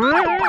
Bye.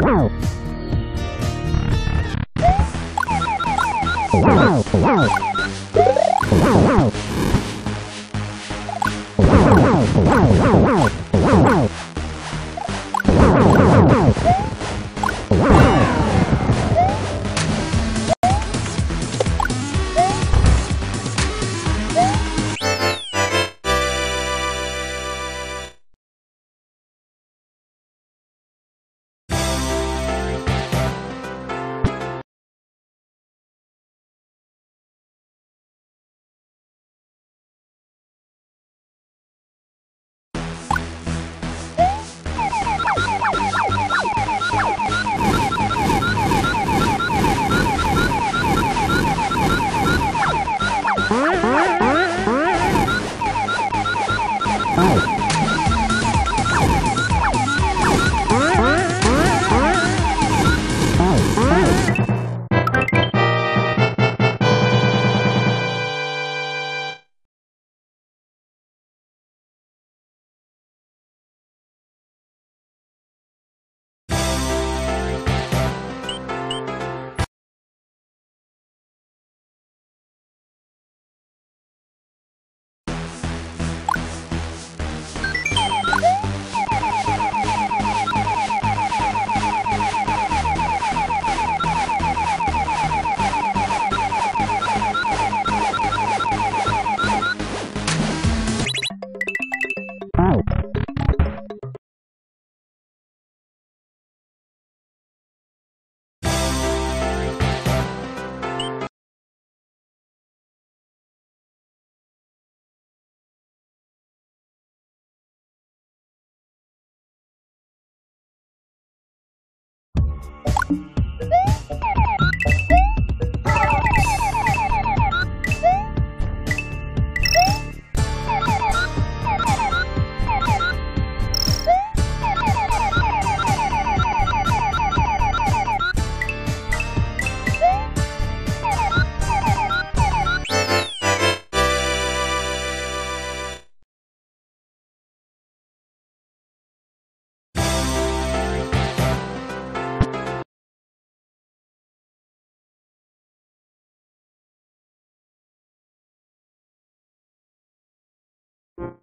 Wow. Oh! you you